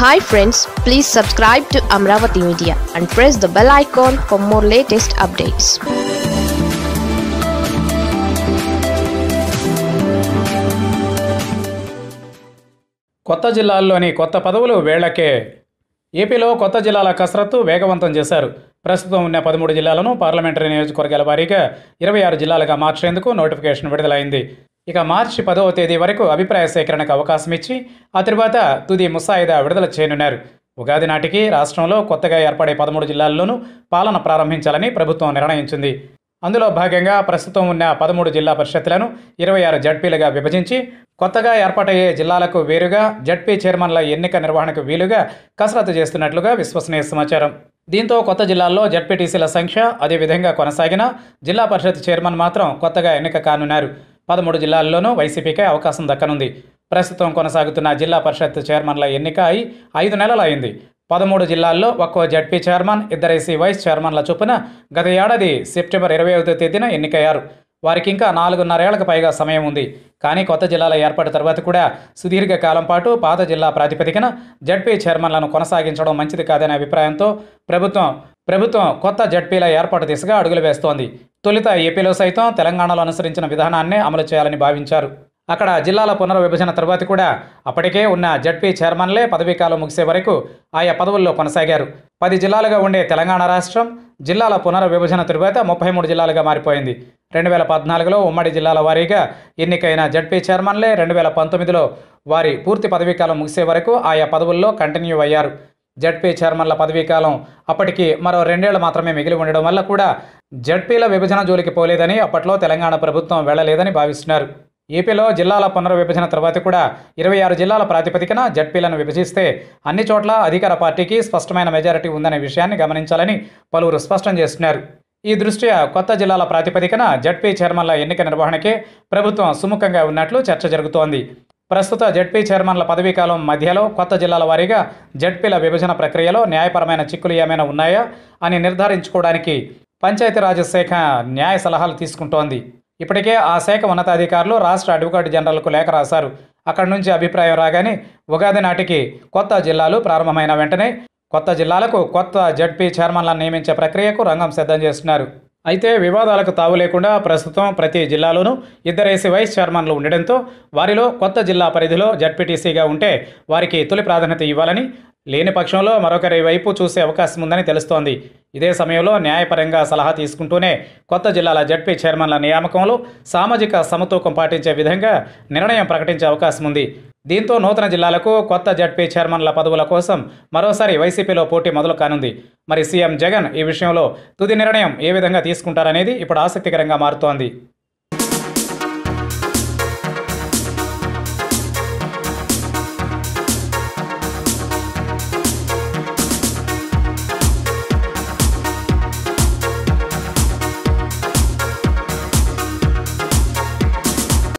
Hi friends please subscribe to Amaravati media and press the bell icon for more latest updates కొత్త జిల్లాల్లోని కొత్త పదవులు వేళ్ళకే ఏపీలో కొత్త జిల్లాల కసరత్తు వేగవంతం చేశారు. ప్రస్తుతం ఉన్న పదమూడు జిల్లాలను పార్లమెంటరీ నియోజకవర్గాల వారీగా ఇరవై ఆరు జిల్లాలుగా మార్చేందుకు నోటిఫికేషన్ విడుదలైంది. ఇక మార్చి పదవ తేదీ వరకు అభిప్రాయ సేకరణకు అవకాశం ఇచ్చి ఆ తర్వాత తుది ముసాయిదా విడుదల చేయనున్నారు. ఉగాది నాటికి రాష్ట్రంలో కొత్తగా ఏర్పడే పదమూడు జిల్లాల్లోనూ పాలన ప్రారంభించాలని ప్రభుత్వం నిర్ణయించింది. అందులో భాగంగా ప్రస్తుతం ఉన్న పదమూడు జిల్లా పరిషత్లను ఇరవై ఆరు జడ్పీలుగా విభజించి కొత్తగా ఏర్పాటయ్యే జిల్లాలకు వేరుగా జడ్పీ చైర్మన్ల ఎన్నిక నిర్వహణకు వీలుగా కసరత్తు చేస్తున్నట్లుగా విశ్వసనీయ సమాచారం. దీంతో కొత్త జిల్లాల్లో జడ్పీటీసీల సంఖ్య అదేవిధంగా కొనసాగిన జిల్లా పరిషత్ చైర్మన్ మాత్రం కొత్తగా ఎన్నిక కానున్నారు. పదమూడు జిల్లాల్లోనూ వైసీపీకే అవకాశం దక్కనుంది. ప్రస్తుతం కొనసాగుతున్న జిల్లా పరిషత్ చైర్మన్ల ఎన్నిక అయి ఐదు నెలలు అయింది పదమూడు జిల్లాల్లో ఒక్కో జడ్పీ చైర్మన్ ఇద్దరేసి వైస్ చైర్మన్ల చొప్పున గత ఏడాది సెప్టెంబర్ ఇరవై ఐదో తేదీన ఎన్నికయ్యారు. వారికి ఇంకా నాలుగున్నరేళ్ళకు పైగా సమయం ఉంది. కానీ కొత్త జిల్లాల ఏర్పాటు తర్వాత కూడా సుదీర్ఘ కాలం పాటు పాత జిల్లా ప్రాతిపదికన జడ్పీ చైర్మన్లను కొనసాగించడం మంచిది కాదనే అభిప్రాయంతో ప్రభుత్వం ప్రభుత్వం కొత్త జడ్పీల ఏర్పాటు దిశగా అడుగులు వేస్తోంది. తొలుత ఏపీలో సైతం తెలంగాణలో అనుసరించిన విధానాన్నే అమలు చేయాలని భావించారు. అక్కడ జిల్లాల పునర్విభజన తర్వాత కూడా అప్పటికే ఉన్న జడ్పీ చైర్మన్లే పదవీకాలం ముగిసే వరకు ఆయా పదవుల్లో కొనసాగారు. పది జిల్లాలుగా ఉండే తెలంగాణ రాష్ట్రం జిల్లాల పునర్విభజన తరువాత ముప్పై మూడు జిల్లాలుగా మారిపోయింది. రెండు వేల పద్నాలుగులో ఉమ్మడి జిల్లాల వారీగా ఎన్నికైన జడ్పీ చైర్మన్లే రెండు వేల పంతొమ్మిదిలో వారి పూర్తి పదవీకాలం ముగిసే వరకు ఆయా పదవుల్లో కంటిన్యూ అయ్యారు. జడ్పీ చైర్మన్ల పదవీకాలం అప్పటికి మరో రెండేళ్ళు మాత్రమే మిగిలి ఉండడం వల్ల కూడా జడ్పీల విభజన జోలికి పోలేదని అప్పట్లో తెలంగాణ ప్రభుత్వం వెళ్ళలేదని భావిస్తున్నారు. ఏపీలో జిల్లాల పునర్విభజన తర్వాత కూడా ఇరవై ఆరు జిల్లాల ప్రాతిపదికన జడ్పీలను విభజిస్తే అన్ని చోట్ల అధికార పార్టీకి స్పష్టమైన మెజారిటీ ఉందనే విషయాన్ని గమనించాలని పలువురు స్పష్టం చేస్తున్నారు. ఈ దృష్ట్యా కొత్త జిల్లాల ప్రాతిపదికన జడ్పీ చైర్మన్ల ఎన్నిక నిర్వహణకే ప్రభుత్వం సుముఖంగా ఉన్నట్లు చర్చ జరుగుతోంది. ప్రస్తుత జడ్పీ చైర్మన్ల పదవీకాలం మధ్యలో కొత్త జిల్లాల వారీగా జడ్పీల విభజన ప్రక్రియలో న్యాయపరమైన చిక్కులు ఏమైనా ఉన్నాయా అని నిర్ధారించుకోవడానికి పంచాయతీరాజ్ శాఖ న్యాయ సలహాలు తీసుకుంటోంది. ఇప్పటికే ఆ శాఖ ఉన్నతాధికారులు రాష్ట్ర అడ్వకేట్ జనరల్కు లేఖ రాశారు. అక్కడి నుంచి అభిప్రాయం రాగానే ఉగాది నాటికి కొత్త జిల్లాలు ప్రారంభమైన వెంటనే కొత్త జిల్లాలకు కొత్త జడ్పీ చైర్మన్లను నియమించే ప్రక్రియకు రంగం సిద్ధం చేస్తున్నారు. అయితే వివాదాలకు తావు లేకుండా ప్రస్తుతం ప్రతి జిల్లాలోనూ ఇద్దరేసి వైస్ చైర్మన్లు ఉండడంతో వారిలో కొత్త జిల్లా పరిధిలో జడ్పీటీసీగా ఉంటే వారికి తొలి ప్రాధాన్యత ఇవ్వాలని లేని పక్షంలో మరొకరి వైపు చూసే అవకాశం ఉందని తెలుస్తోంది. ఇదే సమయంలో న్యాయపరంగా సలహా తీసుకుంటూనే కొత్త జిల్లాల జడ్పీ చైర్మన్ల నియామకంలో సామాజిక సమతూకం పాటించే విధంగా నిర్ణయం ప్రకటించే అవకాశం ఉంది. దీంతో నూతన జిల్లాలకు కొత్త జడ్పీ చైర్మన్ల పదవుల కోసం మరోసారి వైసీపీలో పోటీ మొదలు కానుంది. మరి సీఎం జగన్ ఈ విషయంలో తుది నిర్ణయం ఏ విధంగా తీసుకుంటారనేది ఇప్పుడు ఆసక్తికరంగా మారుతోంది.